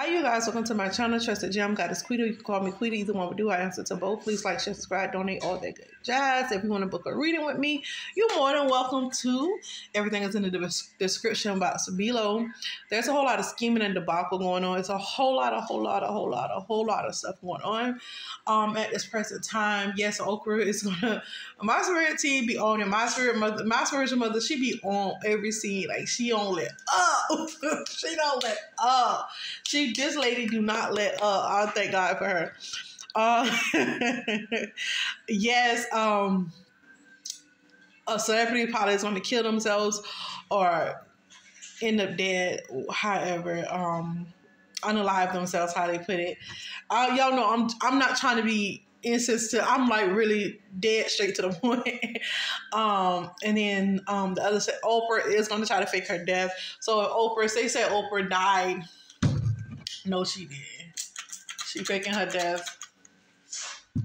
Hi, you guys. Welcome to my channel, Trusted Gem. Got this Quita. You can call me Quita. Either one will do. I answer to both. Please like, share, subscribe, donate, all that good jazz. If you want to book a reading with me, you're more than welcome to. Everything is in the description box below. There's a whole lot of scheming and debacle going on. It's a whole lot, a whole lot, a whole lot, a whole lot of stuff going on um, at this present time. Yes, Oprah is going to, my spirit team be on it. My spirit mother, my spiritual mother, she be on every scene. Like, she don't let up. she don't let up. She, this lady do not let up. I thank God for her. Uh, yes, um, a celebrity probably is going to kill themselves or end up dead. However, um, unalive themselves, how they put it. Uh, y'all know I'm I'm not trying to be insensitive. I'm like really dead straight to the point. um, and then um, the other said Oprah is going to try to fake her death. So Oprah, they said Oprah died. No, she did. She faking her death.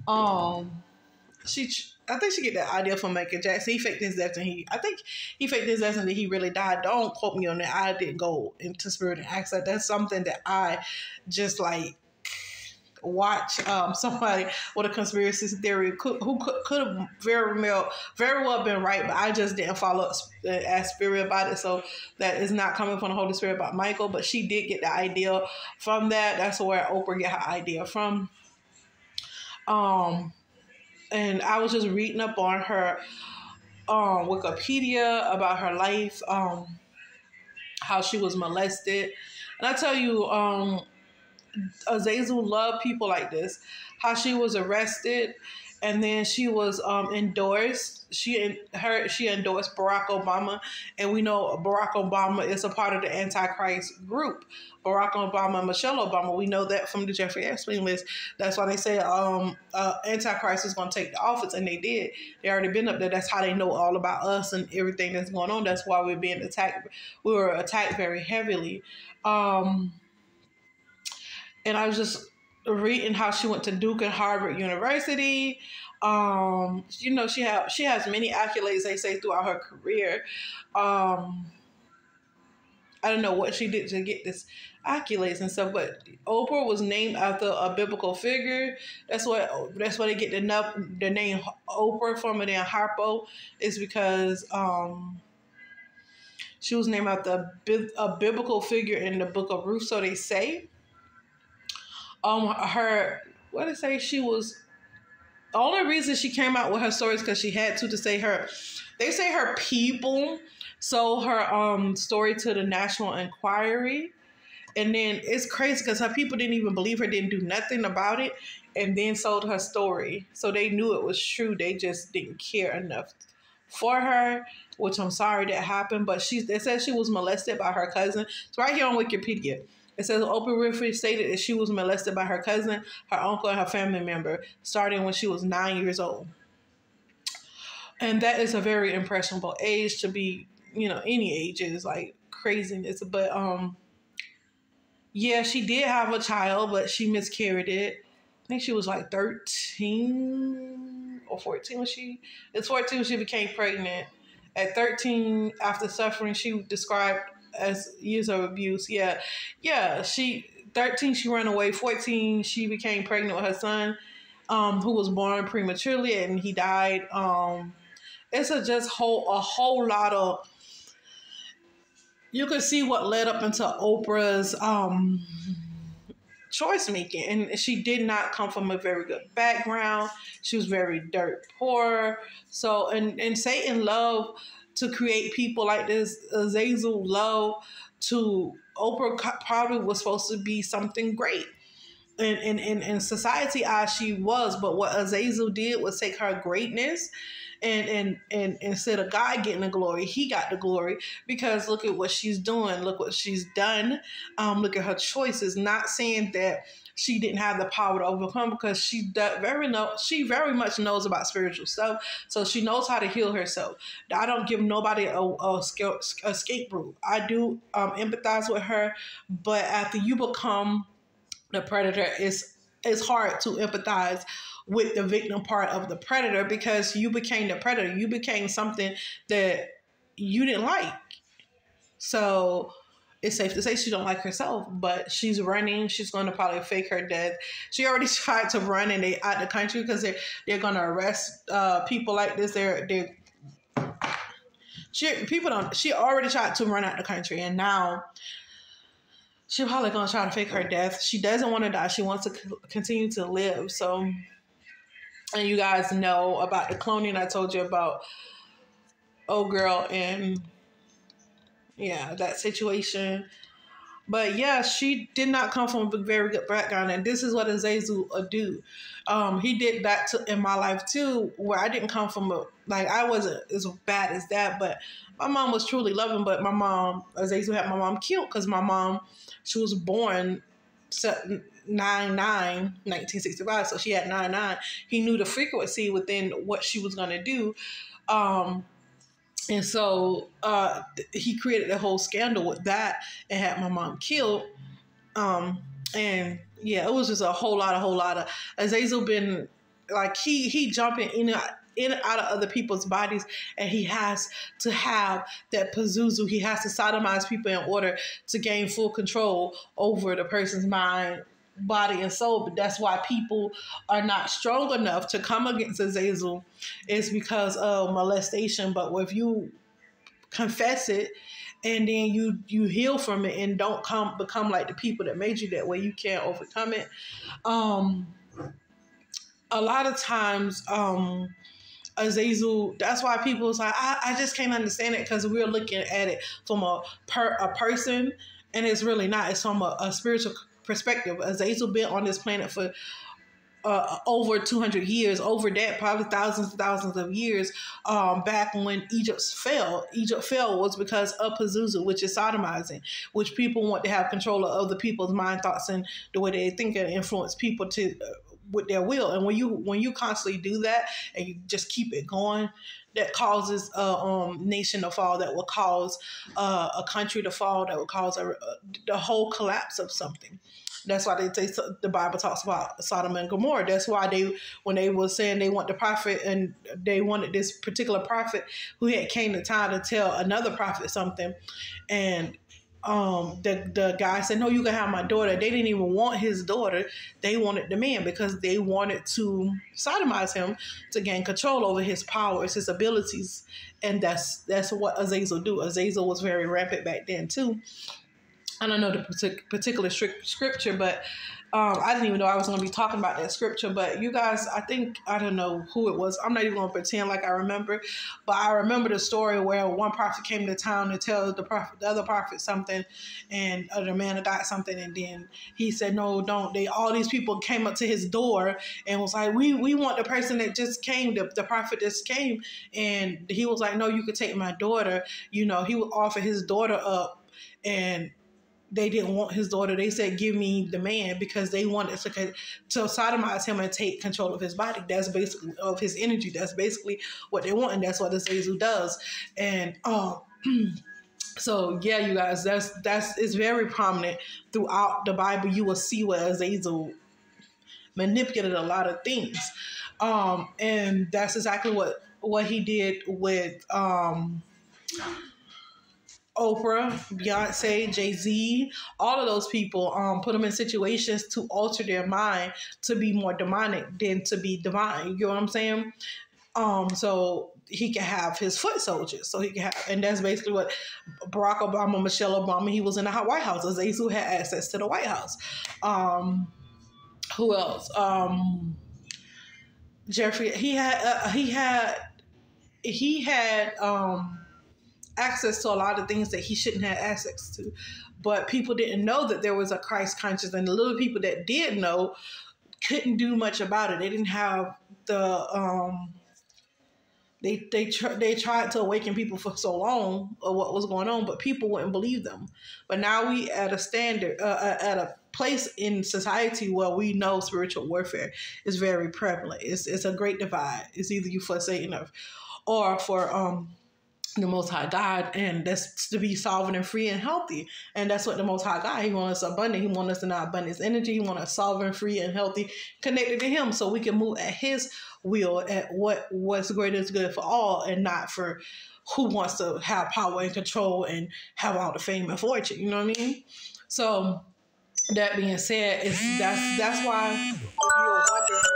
Um, she, I think she get that idea from Michael Jackson. He faked his death and he, I think he faked his death and he really died. Don't quote me on that. I didn't go into spirit and ask that. That's something that I just like watch um, somebody with a conspiracy theory who could, have very well very well been right, but I just didn't follow up ask spirit about it. So that is not coming from the Holy Spirit about Michael, but she did get the idea from that. That's where Oprah get her idea from. Um, and I was just reading up on her um, Wikipedia about her life, um, how she was molested. And I tell you, um, Azazel loved people like this. How she was arrested and then she was um, endorsed. She her she endorsed Barack Obama, and we know Barack Obama is a part of the Antichrist group. Barack Obama and Michelle Obama. We know that from the Jeffrey Epstein list. That's why they say um, uh, Antichrist is going to take the office, and they did. They already been up there. That's how they know all about us and everything that's going on. That's why we're being attacked. We were attacked very heavily. Um, and I was just reading how she went to Duke and Harvard University. Um, you know, she have she has many accolades. They say throughout her career. Um, I don't know what she did to get this accolades and stuff, but Oprah was named after a biblical figure. That's what that's why they get the the name Oprah from it. And Harpo is because um, she was named after a biblical figure in the book of Ruth. So they say um her what did say she was the only reason she came out with her stories because she had to to say her they say her people sold her um story to the National Enquirer And then it's crazy because her people didn't even believe her, didn't do nothing about it, and then sold her story. So they knew it was true. They just didn't care enough for her, which I'm sorry that happened. But she they said she was molested by her cousin. It's right here on Wikipedia. It says Oprah Winfrey stated that she was molested by her cousin, her uncle, and her family member starting when she was nine years old. And that is a very impressionable age to be, you know, any age is like craziness. But um yeah, she did have a child, but she miscarried it. I think she was like 13 or 14 when she it's 14 when she became pregnant. At 13, after suffering, she described as years of abuse. Yeah, yeah. She thirteen, she ran away. Fourteen, she became pregnant with her son, um, who was born prematurely, and he died. Um, it's a just whole a whole lot of. You can see what led up into Oprah's um, choice making, and she did not come from a very good background. She was very dirt poor. So, and and Satan loved to create people like this uh, Azazel Lowe to Oprah probably was supposed to be something great. In, in, in, in society as she was, but what Azazel did was take her greatness and and and instead of God getting the glory, he got the glory because look at what she's doing, look what she's done, um, look at her choices. Not saying that she didn't have the power to overcome because she very know she very much knows about spiritual stuff, so she knows how to heal herself. I don't give nobody a, a, escape route. I do um, empathize with her, but after you become the predator, it's it's hard to empathize with the victim part of the predator because you became the predator. You became something that you didn't like. So it's safe to say she don't like herself, but she's running. She's going to probably fake her death. She already tried to run and they out the country because they they're going to arrest uh, people like this. They're they she people don't. She already tried to run out the country, and now she's probably to try to fake her death. She doesn't want to die. She wants to continue to live. So, and you guys know about the cloning I told you about. Oh, girl, and yeah, that situation. But yeah, she did not come from a very good background, and this is what Azazel uh, do. Um, he did that to, in my life too, where I didn't come from a like I wasn't as bad as that, but my mom was truly loving. But my mom, Azazel had my mom killed because my mom, she was born 9 9 1965 so she had 9 9 he knew the frequency within what she was going to do um and so uh, he created a whole scandal with that and had my mom killed. Um, and yeah, it was just a whole lot, a whole lot of Azazel been like he he jumping in in out of other people's bodies, and he has to have that pazuzu. He has to sodomize people in order to gain full control over the person's mind, body and soul, but that's why people are not strong enough to come against Azazel is because of molestation. But if you confess it and then you you heal from it and don't come become like the people that made you that way, you can't overcome it. Um a lot of times um Azazel, that's why people is like, I, I just can't understand it because we're looking at it from a per a person and it's really not. It's from a, a spiritual perspective. Azazel been on this planet for uh, over 200 years, over that, probably thousands and thousands of years, um, back when Egypt fell. Egypt fell was because of Pazuzu, which is sodomizing, which people want to have control of other people's mind, thoughts, and the way they think and influence people to uh, with their will. And when you when you constantly do that and you just keep it going, that causes a um, nation to fall, that will cause uh, a country to fall, that will cause a, a, the whole collapse of something. That's why they say the Bible talks about Sodom and Gomorrah. That's why they, when they were saying they want the prophet and they wanted this particular prophet who had came to town to tell another prophet something, and um, the the guy said, "No, you can have my daughter." They didn't even want his daughter; they wanted the man because they wanted to sodomize him to gain control over his powers, his abilities, and that's that's what Azazel do. Azazel was very rampant back then too. I don't know the particular scripture, but um, I didn't even know I was going to be talking about that scripture, but you guys, I think, I don't know who it was. I'm not even going to pretend like I remember, but I remember the story where one prophet came to town to tell the prophet, the other prophet something, and the man got something, and then he said, no, don't. They, all these people came up to his door and was like, we, we want the person that just came, the, the prophet just came. And he was like, no, you could take my daughter. You know, he would offer his daughter up and they didn't want his daughter. They said, "Give me the man," because they wanted to to sodomize him and take control of his body. That's basically of his energy. That's basically what they want, and that's what this Azazel does. And um, so yeah, you guys, that's that's it's very prominent throughout the Bible. You will see where Azazel manipulated a lot of things, um, and that's exactly what what he did with. Um, Oprah, Beyonce, Jay Z, all of those people um, put them in situations to alter their mind to be more demonic than to be divine. You know what I'm saying? Um, so he can have his foot soldiers. So he can have, and that's basically what Barack Obama, Michelle Obama, he was in the White House. Azazel had access to the White House. Um, who else? Um, Jeffrey. He had. Uh, he had. He had. Um, access to a lot of things that he shouldn't have access to. But people didn't know that there was a Christ conscious, and the little people that did know couldn't do much about it. They didn't have the um, they they tr- they tried to awaken people for so long of what was going on, but people wouldn't believe them. But now we at a standard uh, uh at a place in society where we know spiritual warfare is very prevalent. It's it's a great divide. It's either you for Satan or, or for um the Most High God, and that's to be sovereign and free and healthy. And that's what the Most High God, He wants us abundant. He wants us in our abundance energy. He wants us sovereign, free, and healthy, connected to Him, so we can move at His will, at what what's great is good for all, and not for who wants to have power and control and have all the fame and fortune. You know what I mean? So that being said, it's that's that's why you're wondering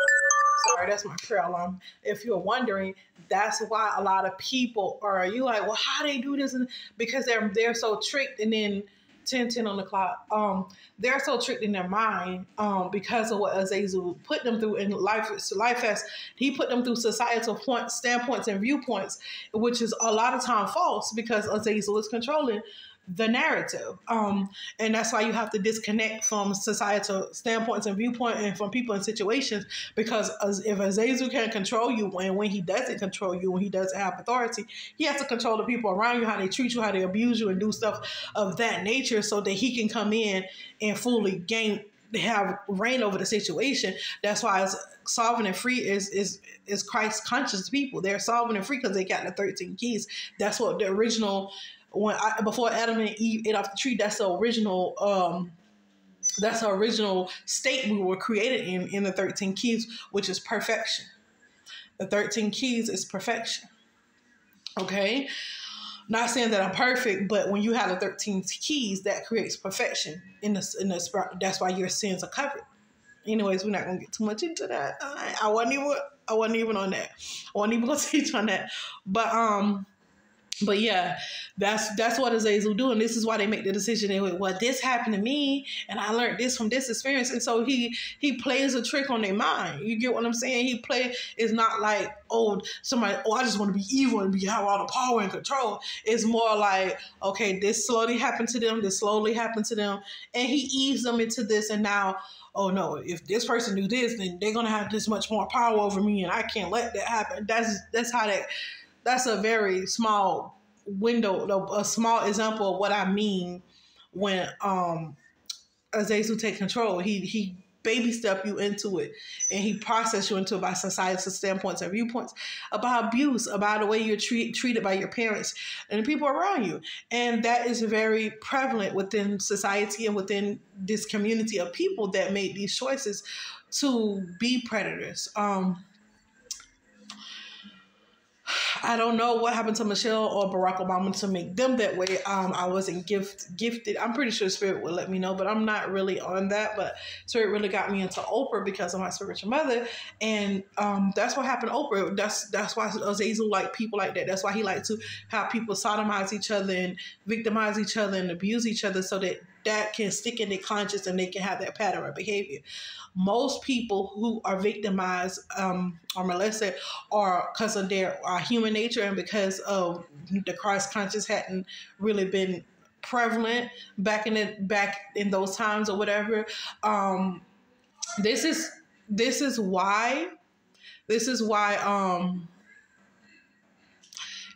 sorry, that's my prayer alarm. If you're wondering, that's why a lot of people are you like, well, how they do this? And because they're they're so tricked and then 10 10 on the clock. Um, they're so tricked in their mind um, because of what Azazel put them through in life. Life has he put them through societal point, standpoints and viewpoints, which is a lot of time false because Azazel is controlling the narrative. Um, and that's why you have to disconnect from societal standpoints and viewpoint and from people and situations because as, if Azazel can't control you and when he doesn't control you, when he doesn't have authority, he has to control the people around you, how they treat you, how they abuse you and do stuff of that nature so that he can come in and fully gain have reign over the situation. That's why it's sovereign and free is is is Christ conscious people. They're sovereign and free because they got the 13 keys. That's what the original when I, before Adam and Eve ate off the tree, that's the original. Um, that's the original state we were created in in the 13 keys, which is perfection. The 13 keys is perfection. Okay? Not saying that I'm perfect, but when you have the 13 keys, that creates perfection in the in the that's why your sins are covered. Anyways, we're not gonna get too much into that. I, I wasn't even I wasn't even on that. I wasn't even gonna teach on that. But um but yeah, that's that's what Azazel do, and this is why they make the decision. They went, well, this happened to me, and I learned this from this experience, and so he he plays a trick on their mind. You get what I'm saying? He play is not like oh somebody oh I just want to be evil and be have all the power and control. It's more like okay, this slowly happened to them, this slowly happened to them, and he eased them into this, and now oh no, if this person do this, then they're gonna have this much more power over me, and I can't let that happen. That's that's how that that's a very small window, a small example of what I mean when um Azazel take control. He he baby step you into it and he process you into it by societal standpoints and viewpoints about abuse, about the way you're treat, treated by your parents and the people around you. And that is very prevalent within society and within this community of people that made these choices to be predators. Um, I don't know what happened to Michelle or Barack Obama to make them that way. Um, I wasn't gift gifted. I'm pretty sure Spirit would let me know, but I'm not really on that. But Spirit really got me into Oprah because of my spiritual mother, and um, that's what happened. Oprah. That's that's why Azazel like people like that. That's why he liked to have people sodomize each other and victimize each other and abuse each other, so that that can stick in their conscience and they can have that pattern of behavior most people who are victimized um, or molested are because of their uh, human nature and because of the Christ conscious hadn't really been prevalent back in it back in those times or whatever. Um, this is this is why this is why um,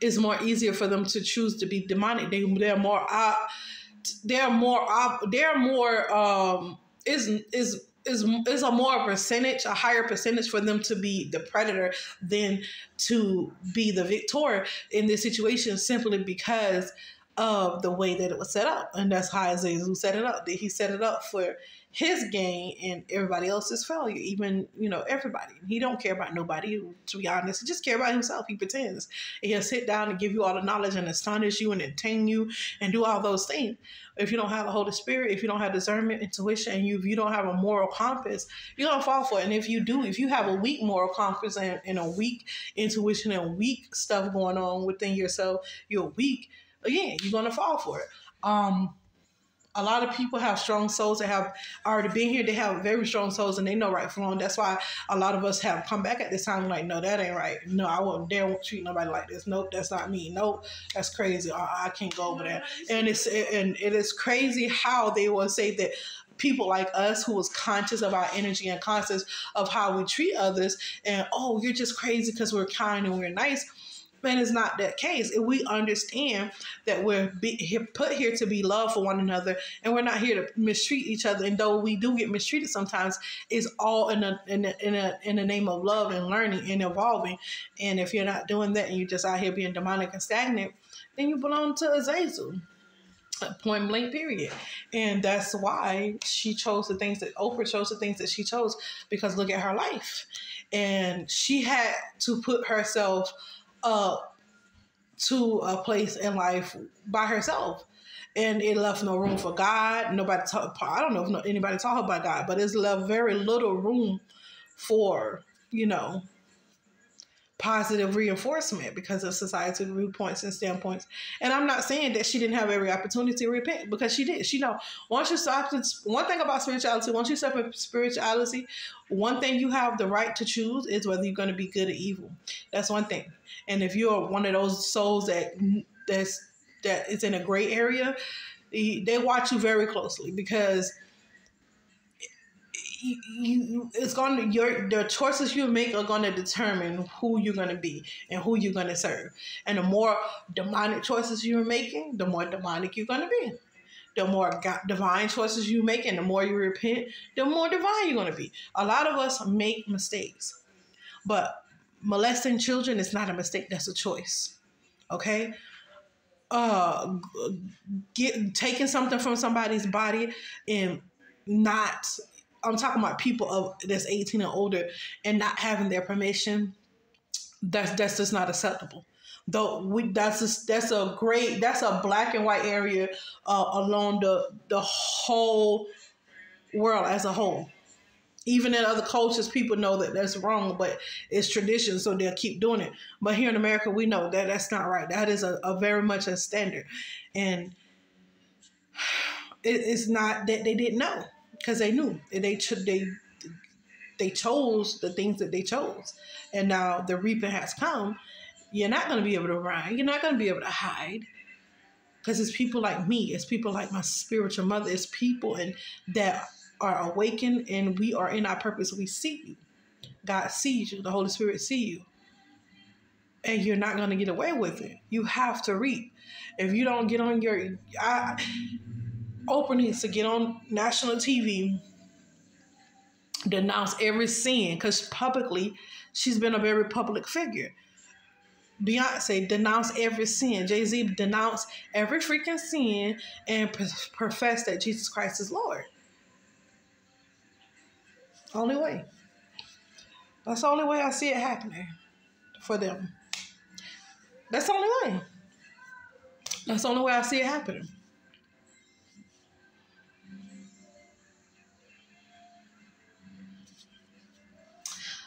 it's more easier for them to choose to be demonic. They they're more uh, they're more they're more um, is is is is a more percentage, a higher percentage for them to be the predator than to be the victor in this situation, simply because of the way that it was set up, and that's how Azazel set it up. That he set it up for his gain and everybody else's failure. Even you know everybody. He don't care about nobody. To be honest, he just care about himself. He pretends. And he'll sit down and give you all the knowledge and astonish you and entertain you and do all those things. If you don't have the Holy Spirit, if you don't have discernment, intuition, and you if you don't have a moral compass, you're gonna fall for it. And if you do, if you have a weak moral compass and, and a weak intuition and weak stuff going on within yourself, you're weak. Again, you're gonna fall for it. Um, a lot of people have strong souls that have already been here. They have very strong souls and they know right from wrong. That's why a lot of us have come back at this time like, no, that ain't right. No, I won't dare won't treat nobody like this. Nope, that's not me. Nope, that's crazy. I, I can't go over there. And it's and it is crazy how they will say that people like us who was conscious of our energy and conscious of how we treat others and oh you're just crazy because we're kind and we're nice Man, it's not that case. If we understand that we're be, put here to be love for one another, and we're not here to mistreat each other, and though we do get mistreated sometimes, it's all in a in a, in, a, in the name of love and learning and evolving. And if you're not doing that, and you're just out here being demonic and stagnant, then you belong to Azazel point blank period and that's why she chose the things that oprah chose the things that she chose because look at her life and she had to put herself uh, to a place in life by herself. And it left no room for God. Nobody talk, I don't know if anybody taught her about God, but it's left very little room for, you know, positive reinforcement because of societal viewpoints and standpoints. And I'm not saying that she didn't have every opportunity to repent because she did. She know once you stop, one thing about spirituality, once you step in spirituality, one thing you have the right to choose is whether you're going to be good or evil. That's one thing. And if you're one of those souls that that's that is in a gray area, they watch you very closely because you, you, it's going to your the choices you make are going to determine who you're going to be and who you're going to serve. And the more demonic choices you're making, the more demonic you're going to be. The more divine choices you make, and the more you repent, the more divine you're going to be. A lot of us make mistakes, but molesting children is not a mistake. That's a choice. Okay. Uh, get taking something from somebody's body and not I'm talking about people of that's 18 and older and not having their permission. That's that's just not acceptable. Though we that's just, that's a great that's a black and white area uh, along the the whole world as a whole. Even in other cultures, people know that that's wrong, but it's tradition, so they'll keep doing it. But here in America, we know that that's not right. That is a, a very much a standard, and it, it's not that they didn't know because they knew they they they chose the things that they chose, and now the reaping has come. You're not going to be able to run. You're not going to be able to hide because it's people like me. It's people like my spiritual mother. It's people and that are awakened, and we are in our purpose. We see you. God sees you. The Holy Spirit see you. And you're not going to get away with it. You have to reap. If you don't get on your, I, needs to get on national TV, denounce every sin, because publicly she's been a very public figure. Beyonce denounce every sin. Jay Z denounce every freaking sin and profess that Jesus Christ is Lord. Only way. That's the only way I see it happening for them. That's the only way. That's the only way I see it happening.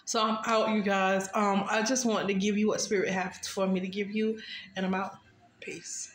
So I'm out, you guys. Um, I just wanted to give you what Spirit has for me to give you, and I'm out. Peace.